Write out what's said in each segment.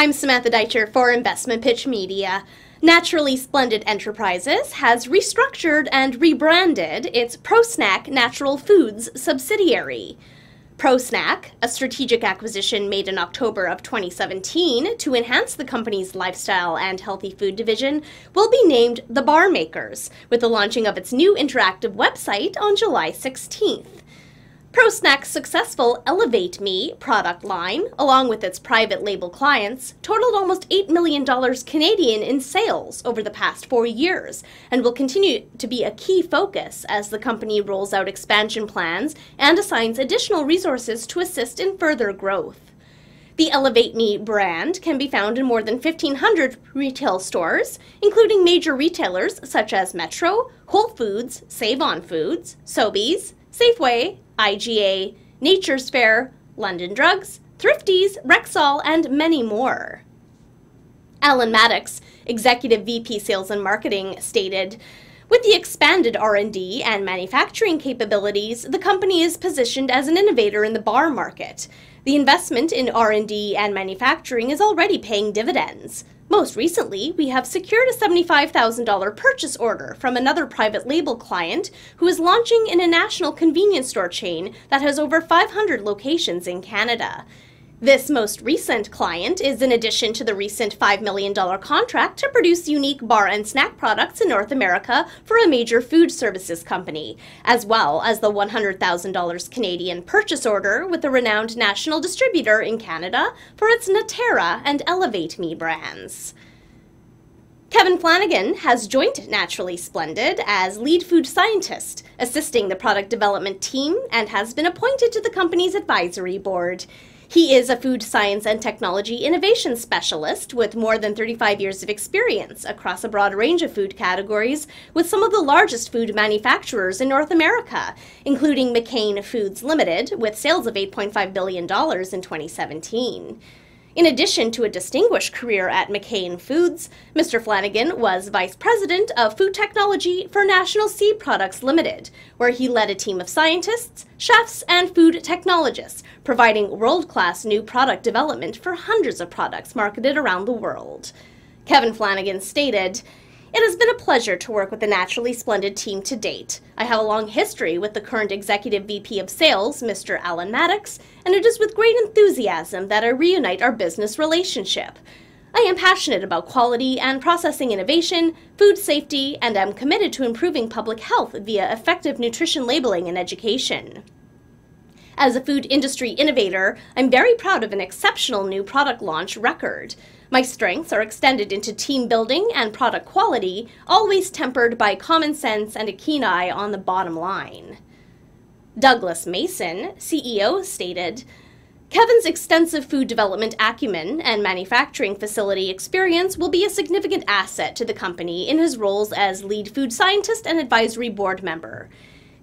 I'm Samantha Deitcher for Investment Pitch Media. Naturally Splendid Enterprises has restructured and rebranded its ProSnack Natural Foods subsidiary. ProSnack, a strategic acquisition made in October of 2017 to enhance the company's lifestyle and healthy food division, will be named The Bar Makers, with the launching of its new interactive website on July 16th. ProSnack's successful Elevate Me product line, along with its private label clients, totaled almost $8 million Canadian in sales over the past four years and will continue to be a key focus as the company rolls out expansion plans and assigns additional resources to assist in further growth. The Elevate Me brand can be found in more than 1,500 retail stores, including major retailers such as Metro, Whole Foods, Save On Foods, Sobeys, Safeway, IGA, Nature's Fare, London Drugs, Thrifties, Rexall, and many more. Alan Maddox, Executive VP Sales and Marketing, stated, with the expanded R&D and manufacturing capabilities, the company is positioned as an innovator in the bar market. The investment in R&D and manufacturing is already paying dividends. Most recently, we have secured a $75,000 purchase order from another private label client who is launching in a national convenience store chain that has over 500 locations in Canada. This most recent client is in addition to the recent $5 million contract to produce unique bar and snack products in North America for a major food services company, as well as the $100,000 Canadian purchase order with a renowned national distributor in Canada for its Natera and Elevate Me brands. Kevin Flanagan has joined Naturally Splendid as lead food scientist, assisting the product development team, and has been appointed to the company's advisory board. He is a food science and technology innovation specialist with more than 35 years of experience across a broad range of food categories with some of the largest food manufacturers in North America, including McCain Foods Limited, with sales of $8.5 billion in 2017. In addition to a distinguished career at McCain Foods, Mr. Flanagan was Vice President of Food Technology for National Seed Products Limited, where he led a team of scientists, chefs, and food technologists, providing world class new product development for hundreds of products marketed around the world. Kevin Flanagan stated, it has been a pleasure to work with the Naturally Splendid team to date. I have a long history with the current Executive VP of Sales, Mr. Alan Maddox, and it is with great enthusiasm that I reunite our business relationship. I am passionate about quality and processing innovation, food safety, and am committed to improving public health via effective nutrition labeling and education. As a food industry innovator, I'm very proud of an exceptional new product launch record. My strengths are extended into team building and product quality, always tempered by common sense and a keen eye on the bottom line. Douglas Mason, CEO, stated, Kevin's extensive food development acumen and manufacturing facility experience will be a significant asset to the company in his roles as lead food scientist and advisory board member.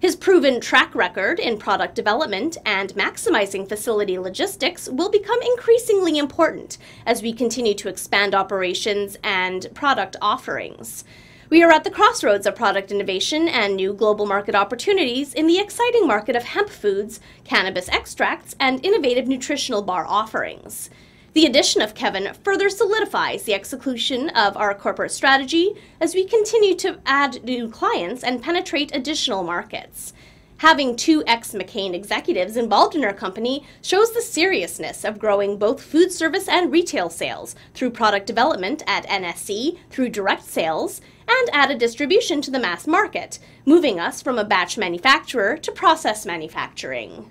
His proven track record in product development and maximizing facility logistics will become increasingly important as we continue to expand operations and product offerings. We are at the crossroads of product innovation and new global market opportunities in the exciting market of hemp foods, cannabis extracts, and innovative nutritional bar offerings. The addition of Kevin further solidifies the execution of our corporate strategy as we continue to add new clients and penetrate additional markets. Having two ex McCain executives involved in our company shows the seriousness of growing both food service and retail sales through product development at NSC, through direct sales, and added distribution to the mass market, moving us from a batch manufacturer to process manufacturing.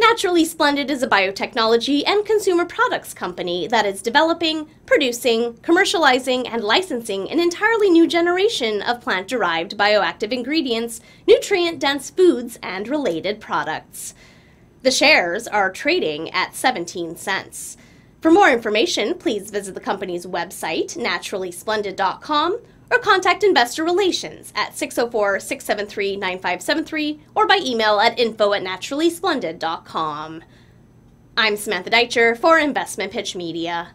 Naturally Splendid is a biotechnology and consumer products company that is developing, producing, commercializing, and licensing an entirely new generation of plant derived bioactive ingredients, nutrient dense foods, and related products. The shares are trading at 17 cents. For more information, please visit the company's website, naturallysplendid.com, or contact Investor Relations at 604 673 9573 or by email at info at. I'm Samantha Deitcher for Investment Pitch Media.